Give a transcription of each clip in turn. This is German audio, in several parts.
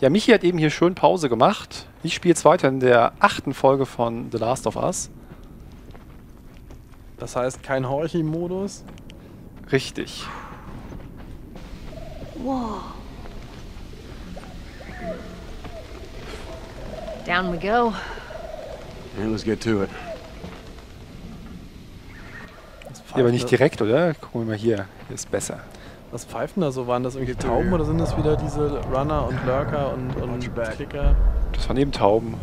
Ja, Michi hat eben hier schön Pause gemacht. Ich spiele jetzt weiter in der achten Folge von The Last of Us. Das heißt, kein Horchi-Modus. Richtig. Whoa. Down we go. And let's get to it. Ja, aber nicht direkt, oder? Gucken wir mal hier. Hier ist besser. Was pfeifen da so? Waren das irgendwie Tauben oder sind das wieder diese Runner und Lurker und, und Klicker? Das waren eben Tauben.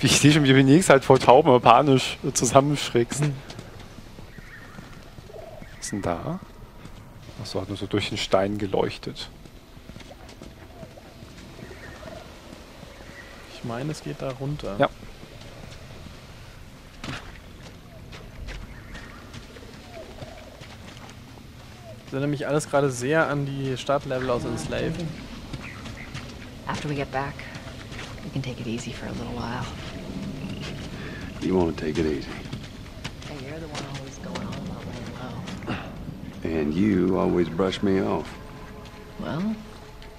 Wie ich sehe schon, wie du demnächst halt vor Tauben aber panisch zusammenschrägst. Was ist denn da? Achso, hat nur so durch den Stein geleuchtet. Ich meine, es geht da runter. Ja. Das erinnert mich alles gerade sehr an die Startlevel aus Enslaved. After we get back, we can take it easy for a little while. You want to take it easy. Hey, you're the one always going on about laying low. And you always brush me off. Well,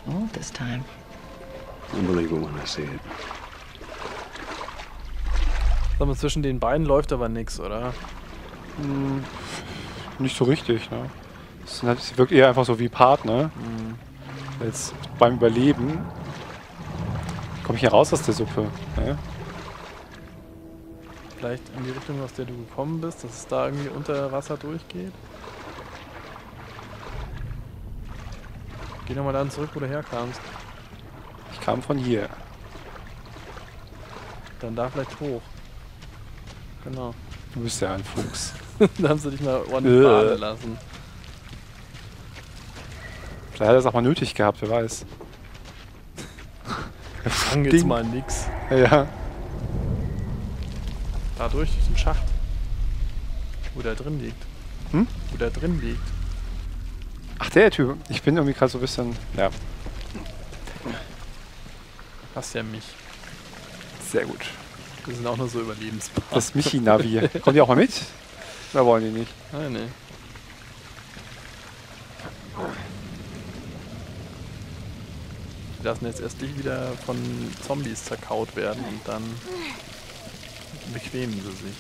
I won't this time. I believe it when I see it. Sag mal, zwischen den beiden läuft aber nichts, oder? Nicht so richtig, ne? Das sind halt- wirkt eher einfach so wie Partner. Als beim Überleben. Komme ich hier raus aus der Suppe? Ne? Vielleicht in die Richtung, aus der du gekommen bist, dass es da irgendwie unter Wasser durchgeht? Geh nochmal dann zurück, wo du herkamst. Ich kam von hier. Dann da vielleicht hoch. Genau. Du bist ja ein Fuchs. dann haben sie dich mal ordentlich Äh. baden lassen. Vielleicht hat er es auch mal nötig gehabt, wer weiß. Fang jetzt Ding. mal nix. Ja. Da durch, durch den Schacht. Wo der drin liegt. Hm? Wo der drin liegt. Ach, der Typ. Ich bin irgendwie gerade so ein bisschen. Ja, Hast ja mich. sehr gut. Wir sind auch nur so überlebensbar. Das Michi-Navi. Kommt ihr auch mal mit? Oder wollen die nicht? Nein, nee. Die lassen jetzt erstlich wieder von Zombies zerkaut werden und dann bequemen sie sich.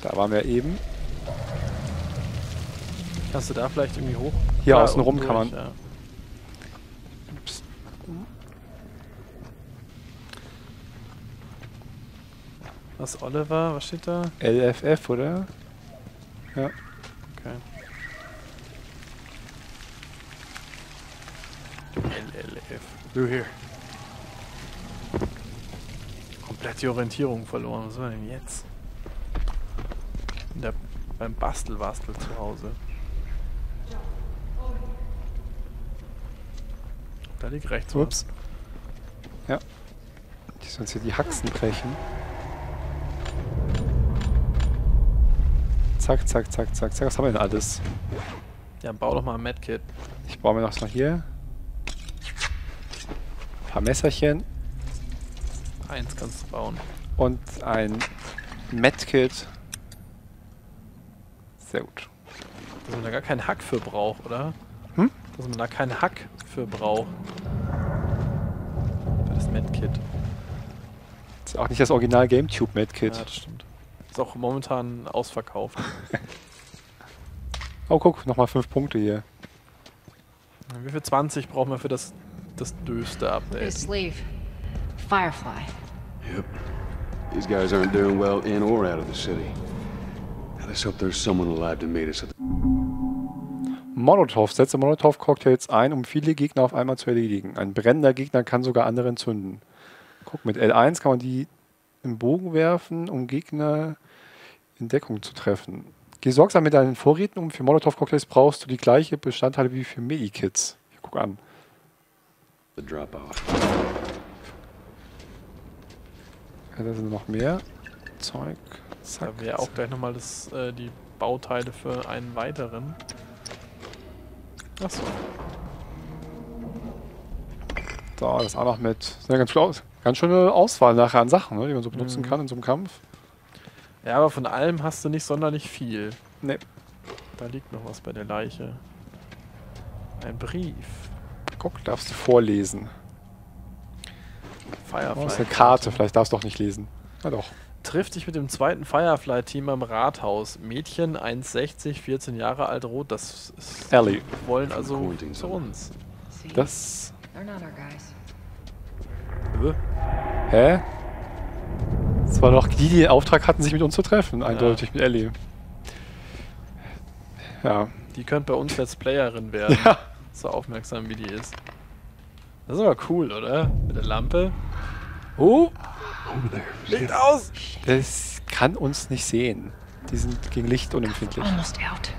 Da waren wir eben. Kannst du da vielleicht irgendwie hoch? Hier Ja, außen rum kann man. Ja. Was, Oliver? Was steht da? LFF, oder? Ja. Okay. Du hier. Komplett die Orientierung verloren. Was wir denn jetzt? In der, beim Bastelbastel zu Hause. Da liegt rechts was. Ups. Ja. Die sollen hier die Haxen brechen. Zack, zack, zack, zack, zack. Was haben wir denn alles? Ja, bau doch mal ein Medkit. Ich baue mir noch so hier. Ein paar Messerchen Eins kannst du bauen. und ein Medkit. Sehr gut. Dass man da gar keinen Hack für braucht, oder? Hm? Dass man da keinen Hack für braucht. Für das Medkit. Das ist auch nicht das Original GameTube Medkit. Ja, das stimmt. Ist auch momentan ausverkauft. Oh, guck, nochmal fünf Punkte hier. Wie viel 20 brauchen wir für das, das döste Update? Sleeve. Firefly. Yep. These guys aren't doing well in or out of the city. Now, let's hope there's someone alive to meet us at the Molotov. Setze Molotov-Cocktails ein, um viele Gegner auf einmal zu erledigen. Ein brennender Gegner kann sogar andere entzünden. Guck, mit L1 kann man die im Bogen werfen, um Gegner in Deckung zu treffen. Geh sorgsam mit deinen Vorräten um. Für Molotov-Cocktails brauchst du die gleiche Bestandteile wie für Medikits. Hier, guck an. The drop-off. Ja, da sind noch mehr Zeug. Zack. Da wäre auch gleich nochmal das, äh, die Bauteile für einen weiteren. Achso. Da, das auch noch mit. Das ist eine ganz, ganz schöne Auswahl nachher an Sachen, ne, die man so benutzen Mhm. kann in so einem Kampf. Ja, aber von allem hast du nicht sonderlich viel. Ne. Da liegt noch was bei der Leiche. Ein Brief. Guck, darfst du vorlesen. Firefly. Oh, ist eine Karte, vielleicht darfst du auch nicht lesen. Na doch. Trifft dich mit dem zweiten Firefly-Team am Rathaus. Mädchen 1,60, 14 Jahre alt, rot. Das ist, Ellie. wollen also Pointing zu uns. Das. Hä? Das war doch die, die den Auftrag hatten, sich mit uns zu treffen. Eindeutig mit Ellie. Ja. Die könnte bei uns Let's Playerin werden. Ja. So aufmerksam wie die ist. Das ist aber cool, oder? Mit der Lampe. Oh, Over there. Licht aus! Das kann uns nicht sehen. Die sind gegen Licht unempfindlich. Almost out.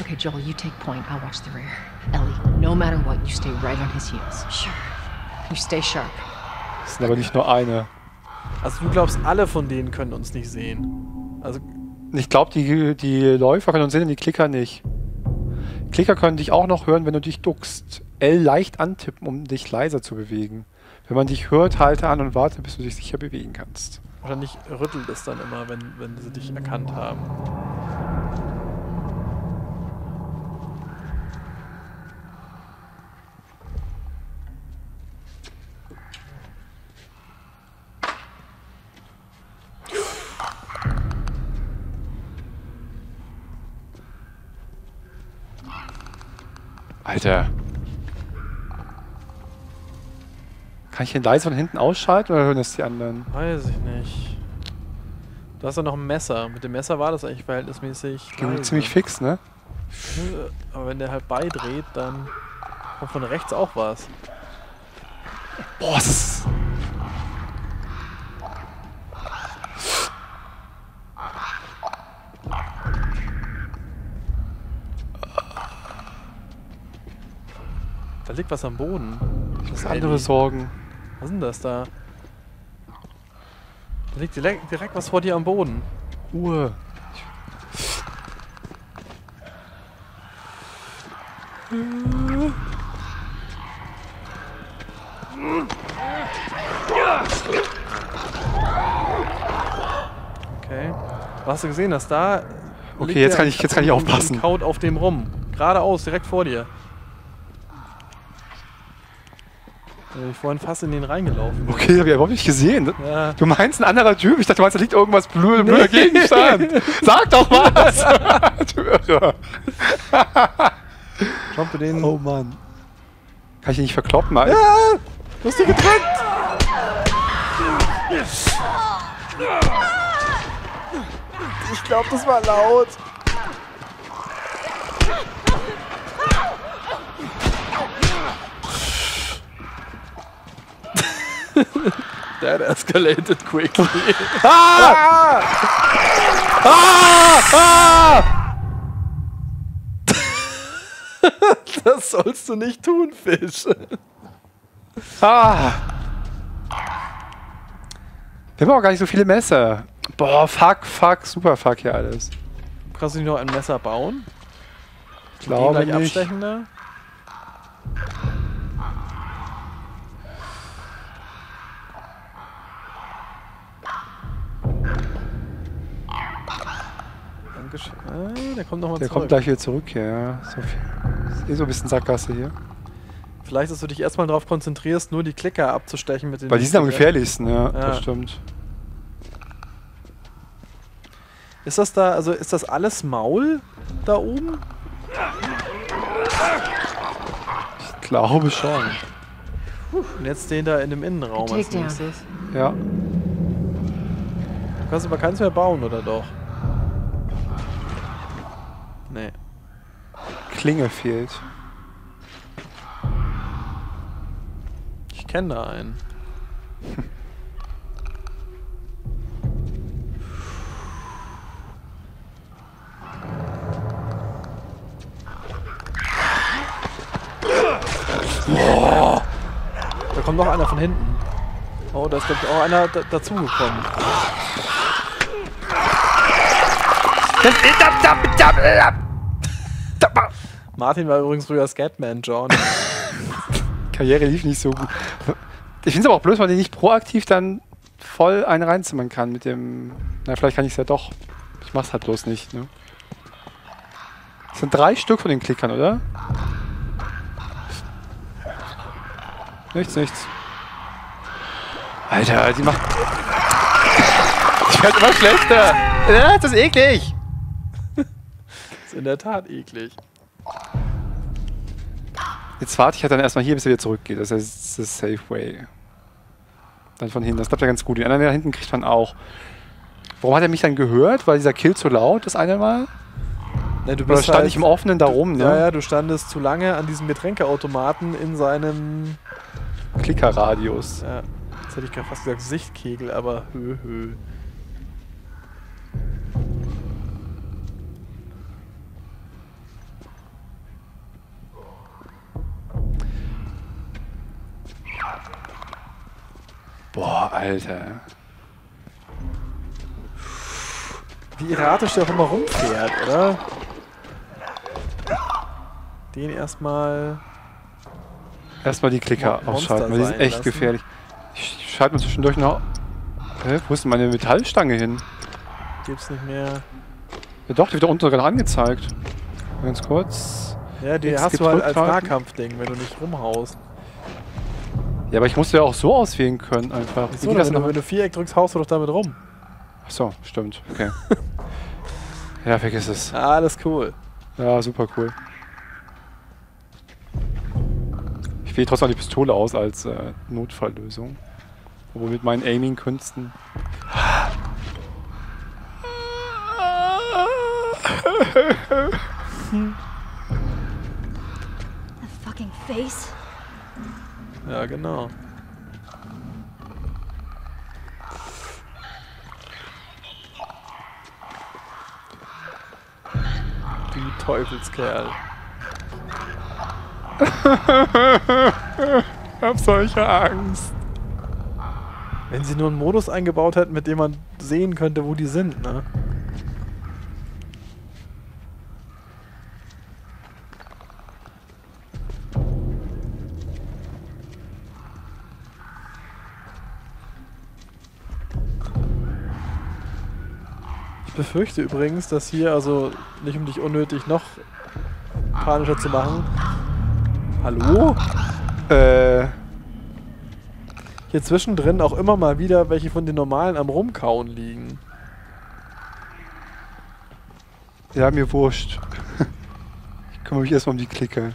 Okay, Joel, you take point. I'll watch the rear. Ellie, no matter what, you stay right on his heels. Sure. You stay sharp. Das sind aber nicht nur eine. Also du glaubst, alle von denen können uns nicht sehen. Also, Ich glaube, die, die Läufer können uns sehen und die Klicker nicht. Klicker können dich auch noch hören, wenn du dich duckst. L leicht antippen, um dich leiser zu bewegen. Wenn man dich hört, halte an und warte, bis du dich sicher bewegen kannst. wahrscheinlich rüttelt es dann immer, wenn, wenn sie dich erkannt haben. Alter. Kann ich den leise von hinten ausschalten oder hören das die anderen? Weiß ich nicht. Du hast ja noch ein Messer. Mit dem Messer war das eigentlich verhältnismäßig. Ging ziemlich fix, ne? Aber wenn der halt beidreht, dann kommt von rechts auch was. Boah, das ist. Liegt was am Boden. Das Ellie. andere Sorgen. Was ist denn das da? Da liegt direkt, direkt was vor dir am Boden. Ruhe. Okay. Hast du gesehen, dass da. Okay, jetzt kann ich- jetzt kann ich aufpassen. Kaut auf dem rum. Geradeaus, direkt vor dir. Da bin ich vorhin fast in den reingelaufen. Okay, hab ich überhaupt nicht gesehen. Ja. Du meinst ein anderer Typ? Ich dachte, du meinst, da liegt irgendwas blöd, blöder Gegenstand. Sag doch was! du Irre. Schau du den. Oh Mann. Kann ich ihn nicht verkloppen? Alter? Du hast dich gedrückt! Ich glaube, das war laut. That escalated quickly. Ah! Ah! Das sollst du nicht tun, Fisch. Ah! Wir haben auch gar nicht so viele Messer. Boah, fuck, fuck, super fuck hier alles. Kannst du nicht noch ein Messer bauen? Ich glaube nicht. abstechender? Dankeschön. Äh, der kommt nochmal Der zurück. kommt gleich wieder zurück hier, ja. So viel. Ist eh so ein bisschen Sackgasse hier. Vielleicht, dass du dich erstmal darauf konzentrierst, nur die Klicker abzustechen mit den. Weil die sind am gefährlichsten, ja, Ja. das stimmt. Ist das da, also ist das alles Maul da oben? Ich glaube schon. Und jetzt den da in dem Innenraum als nächstes. Ja. Du kannst aber keins mehr bauen, oder doch? Nee. Klinge fehlt. Ich kenne da einen. Da kommt noch einer von hinten. Oh, da ist glaube ich auch einer da dazugekommen. Martin war übrigens früher Scatman John. Karriere lief nicht so gut. Ich finde es aber auch blöd, weil man nicht proaktiv dann voll einen reinzimmern kann mit dem. Na, vielleicht kann ich es ja doch. Ich mach's halt bloß nicht, ne? Das sind drei Stück von den Klickern, oder? Nichts, nichts. Alter, die macht. Die wird immer schlechter. Ja, das ist eklig. Ist in der Tat eklig. Jetzt warte ich halt dann erstmal hier, bis er wieder zurückgeht. Das ist das Safe Way. Dann von hinten. Das klappt ja ganz gut. Den anderen da hinten kriegt man auch. Warum hat er mich dann gehört? War dieser Kill zu laut das eine Mal? Ne, du Oder stand ich im Offenen da rum, ne? Ja, ja, du standest zu lange an diesem Getränkeautomaten in seinem. Klickerradius. Ja, jetzt hätte ich gerade fast gesagt Sichtkegel, aber hö, hö. Alter. Wie erratisch der auch immer rumfährt, oder? Den erstmal. Erstmal die Klicker Mon- Monster ausschalten, weil die sind echt lassen. gefährlich. Ich schalte mir zwischendurch noch. Hä, wo ist denn meine Metallstange hin? Gibt's nicht mehr. Ja doch, die wird da unten noch angezeigt. Ganz kurz. Ja, die Jetzt hast du halt als. Nahkampfding, wenn du nicht rumhaust. Ja, aber ich musste ja auch so auswählen können einfach. Wie So, geht das wenn, du, noch? wenn du Viereck drückst, haust du doch damit rum. Achso, stimmt. Okay. ja, vergiss es. Alles cool. Ja, super cool. Ich wähle trotzdem die Pistole aus als äh, Notfalllösung. Obwohl mit meinen Aiming-Künsten. The fucking face. Ja, genau. Du Teufelskerl. Ich hab solche Angst. Wenn sie nur einen Modus eingebaut hätten, mit dem man sehen könnte, wo die sind, ne? Befürchte übrigens, dass hier, also nicht um dich unnötig noch panischer zu machen. Hallo? Äh, hier zwischendrin auch immer mal wieder welche von den normalen am Rumkauen liegen. ja, mir wurscht. Ich kümmere mich erstmal um die Clique.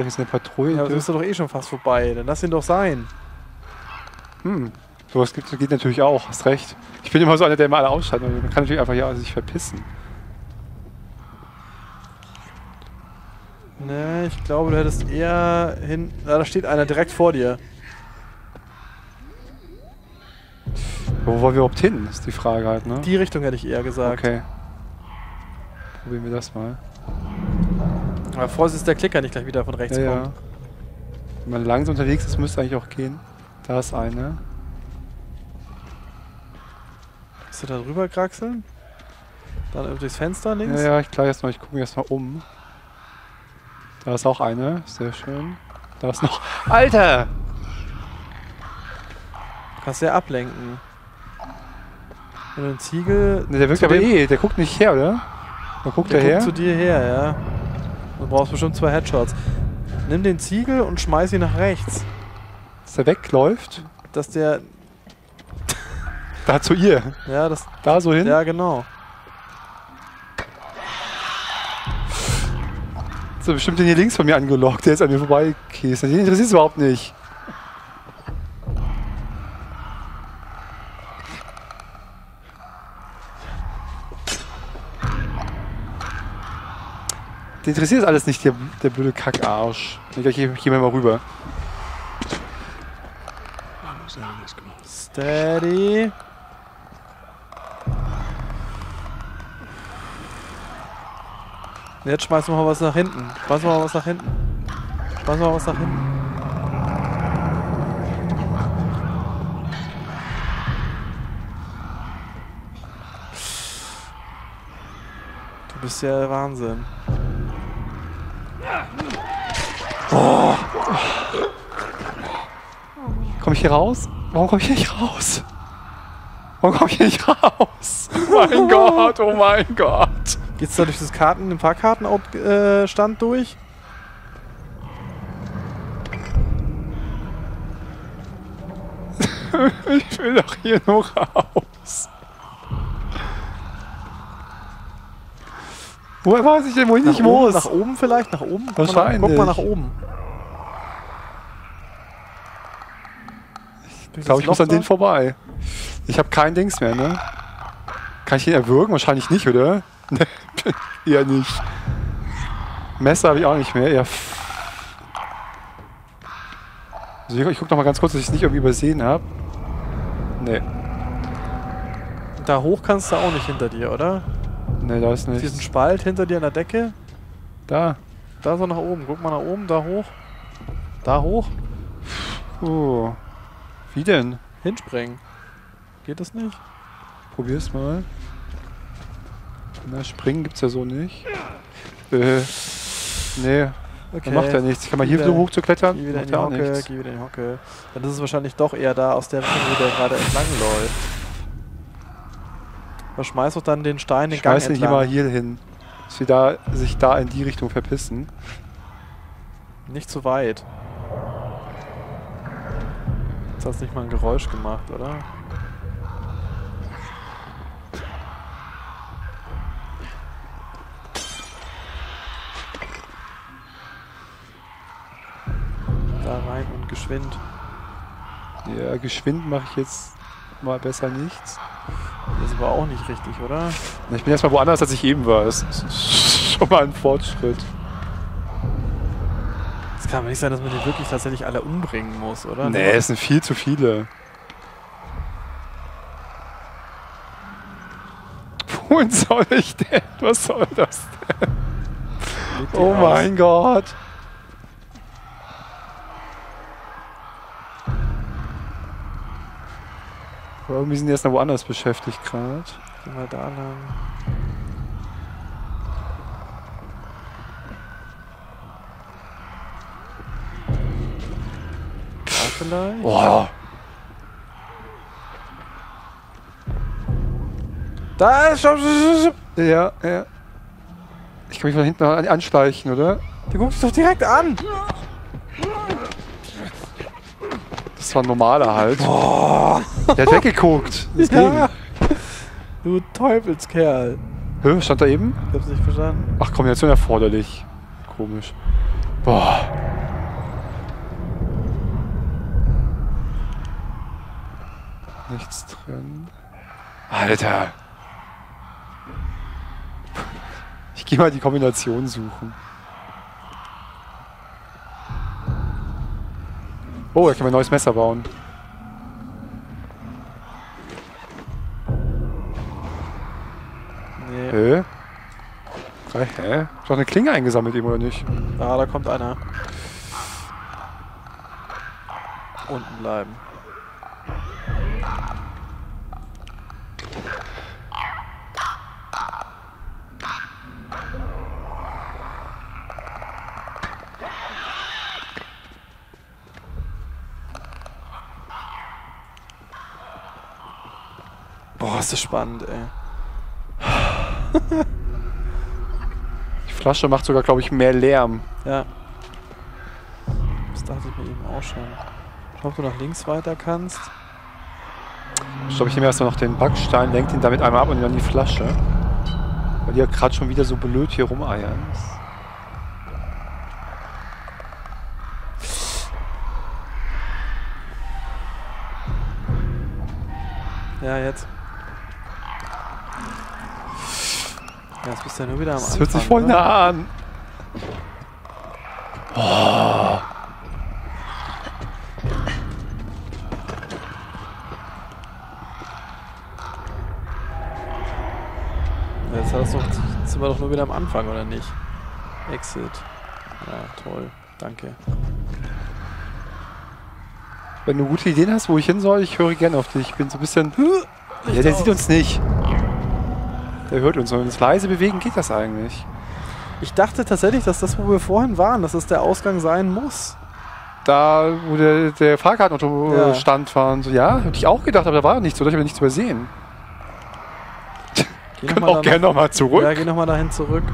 Da jetzt eine Patrouille. Ja, das ist doch eh schon fast vorbei. Dann lass ihn doch sein. Hm, sowas gibt, geht natürlich auch, hast recht. Ich bin immer so einer, der immer alle ausschaltet. Man kann natürlich einfach ja sich verpissen. Ne, ich glaube, du hättest eher hin. Da steht einer direkt vor dir. Wo wollen wir überhaupt hin, ist die Frage halt, ne? Die Richtung hätte ich eher gesagt. Okay. Probieren wir das mal. Aber Vorsicht, dass der Klicker nicht gleich wieder von rechts Ja, ja. kommt. Wenn man langsam unterwegs ist, müsste eigentlich auch gehen. Da ist eine. Kannst du da drüber kraxeln? Dann durchs Fenster links? Ja, ja, ich klar erst mal, ich gucke mir erst mal um. Da ist auch eine, sehr schön. Da ist noch. Alter! Kannst du ja ablenken. Wenn du einen Ziegel. Ne, der wirkt aber eh, der guckt nicht her, oder? Da guckt Der der, her. guckt zu dir her, ja. Du brauchst bestimmt zwei Headshots. Nimm den Ziegel und schmeiß ihn nach rechts. Dass der wegläuft. Dass der. Da zu ihr. Ja, das. Da so hin. Ja, genau. So bestimmt den hier links von mir angelockt, der ist an mir vorbeikäst. Den interessiert es überhaupt nicht. Den interessiert alles nicht, der, der blöde Kackarsch. Ich geh, ich geh mal rüber. Steady. Jetzt schmeißen wir mal was nach hinten. Schmeißen wir mal was nach hinten. Schmeißen wir mal was nach hinten. Du bist ja Wahnsinn. Komm ich hier raus? Warum komme ich hier nicht raus? Warum komm ich hier nicht raus? Oh mein Gott, oh mein Gott. Geht's da durch das Karten, den Fahrkartenstand durch? Ich will doch hier nur raus. Woher weiß ich denn, wo ich Nach nicht oben, muss? nach oben vielleicht? Nach oben? Guck mal nach- Wahrscheinlich. Guck mal nach oben. Ich glaube, ich muss an den vorbei. Ich habe kein Dings mehr, ne? Kann ich den erwürgen? Wahrscheinlich nicht, oder? Ne, eher nicht. Messer habe ich auch nicht mehr. F- also ich, ich gucke noch mal ganz kurz, dass ich es nicht irgendwie übersehen habe. Ne, Da hoch kannst du auch nicht hinter dir, oder? Ne, da ist Diesen nichts. Spalt hinter dir an der Decke. Da. Da so nach oben. Guck mal nach oben, da hoch. Da hoch. Oh. Wie denn? Hinspringen. Geht das nicht? Probier's mal. Na, springen gibt's ja so nicht. Äh, nee, Okay. dann macht er nichts. Ich kann mal hier Wieder- so hoch zu klettern. Geh wieder in die Hocke, nichts. geh wieder in die Hocke. Dann ist es wahrscheinlich doch eher da aus der Richtung, wo der gerade entlang läuft. Aber schmeiß doch dann den Stein den Ich Gang schmeiß entlang. mal hier hin. Dass sie da, sich da in die Richtung verpissen. Nicht zu weit. Jetzt hast du nicht mal ein Geräusch gemacht, oder? Da rein und geschwind. Ja, geschwind mache ich jetzt mal besser nichts. Das ist aber auch nicht richtig, oder? Ich bin erstmal woanders, als ich eben war. Das ist schon mal ein Fortschritt. Es kann aber nicht sein, dass man die wirklich tatsächlich alle umbringen muss, oder? Nee, es sind viel zu viele. Wohin soll ich denn? Was soll das denn? Oh mein Gott. Irgendwie sind die erst noch woanders beschäftigt gerade. Geh mal da lang. Da vielleicht? Boah. Da ist schon. Ja, ja. Ich kann mich von hinten an- anschleichen, oder? Du guckst dich doch direkt an. Das war ein normaler halt. Der hat weggeguckt. Das Ja. ging. Du Teufelskerl. Hä, stand da eben? Ich hab's nicht verstanden. Ach, Kombination erforderlich. Komisch. Boah. Nichts drin. Alter. Ich gehe mal die Kombination suchen. Oh, da kann man ein neues Messer bauen. Nee. Hä? Hä? Ist doch eine Klinge eingesammelt eben, oder nicht? Ah, da kommt einer. Unten bleiben. Ist das spannend, ey. Die Flasche macht sogar, glaube ich, mehr Lärm. Ja. Das dachte ich mir eben auch schon. Schau, ob du nach links weiter kannst. Ich glaube, ich nehme erst mal noch den Backstein, lenke ihn damit einmal ab und dann die Flasche. Weil die ja gerade schon wieder so blöd hier rumeiern. Ja, jetzt bist du ja nur wieder am Das Anfang. hört sich voll oder? nah an. Ja, Jetzt, hast du doch, jetzt sind wir doch nur wieder am Anfang, oder nicht? Exit. Ja, toll. Danke. Wenn du gute Ideen hast, wo ich hin soll, ich höre gerne auf dich. Ich bin so ein bisschen... Ja, der sieht uns nicht. Der hört uns. Wenn wir uns leise bewegen, geht das eigentlich. Ich dachte tatsächlich, dass das, wo wir vorhin waren, dass das der Ausgang sein muss. da, wo der, der Fahrkartenauto Ja. stand, waren so, ja, hätte ich auch gedacht, aber da war nichts, so, da habe ich nichts übersehen. Geh Können auch gerne nochmal zurück. Ja, geh nochmal dahin zurück.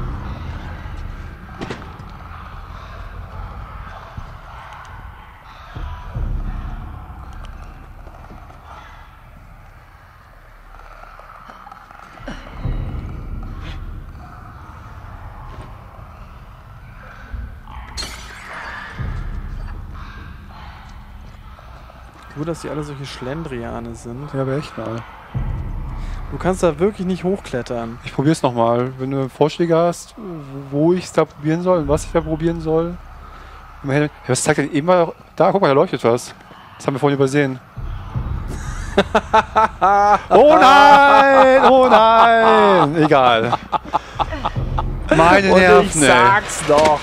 Dass die alle solche Schlendriane sind. Ja, aber echt mal. Du kannst da wirklich nicht hochklettern. Ich probiere es nochmal. Wenn du Vorschläge hast, wo ich es da probieren soll und was ich da probieren soll. Immerhin, ja, was zeigt denn immer? Da, guck mal, da leuchtet was. Das haben wir vorhin übersehen. oh nein! Oh nein! Egal. Meine Und Nerven. ich ey. sag's doch.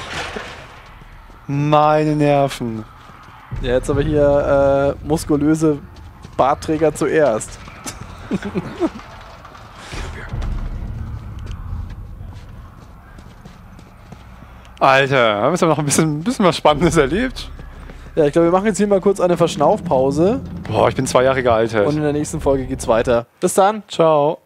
Meine Nerven. Ja, jetzt aber hier äh, muskulöse Bartträger zuerst. Alter, haben wir noch ein bisschen, ein bisschen was Spannendes erlebt? Ja, ich glaube, wir machen jetzt hier mal kurz eine Verschnaufpause Boah, ich bin zwei Jahre gealtert. und in der nächsten Folge geht's weiter. Bis dann. Ciao.